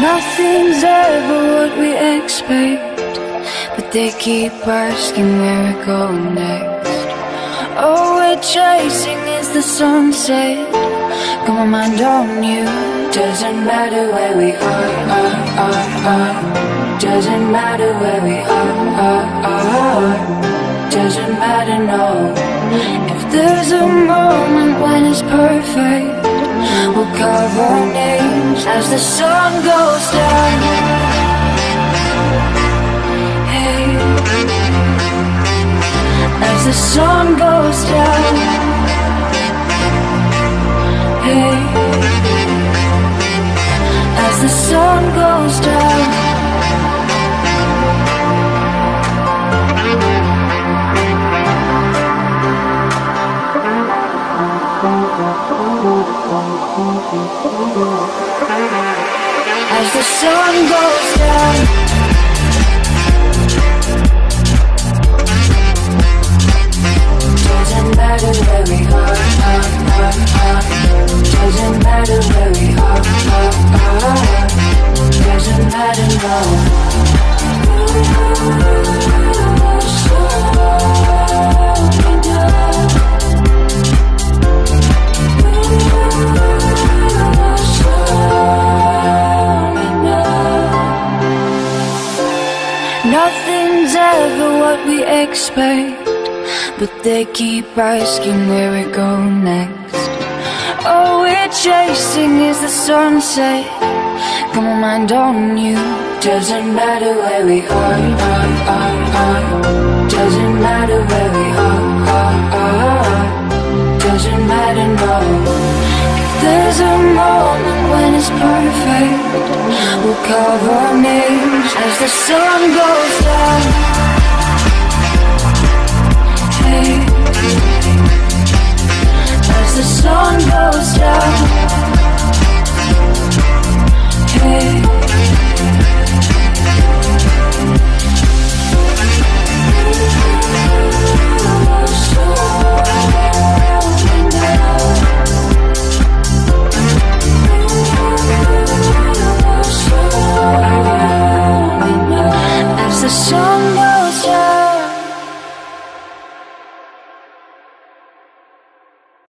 Nothing's ever what we expect, but they keep asking where we're going next. All we're chasing is the sunset. Got my mind on you. Doesn't matter where we are, are, are, are. Doesn't matter where we are, are, are. Doesn't matter, no. If there's a moment when it's perfect, we'll names as the sun goes down. As the sun goes down Doesn't matter where we are, are, are, are. Doesn't matter where we are, are, are. Doesn't matter, Nothing's ever what we expect, but they keep asking where we go next. All we're chasing is the sunset. Got my mind on you. Doesn't matter where we are, are, are, are. Doesn't matter where we are, are, are. Doesn't matter, no. If there's a moment when it's perfect, we'll our names as the sun goes down. Hey, as the sun goes down.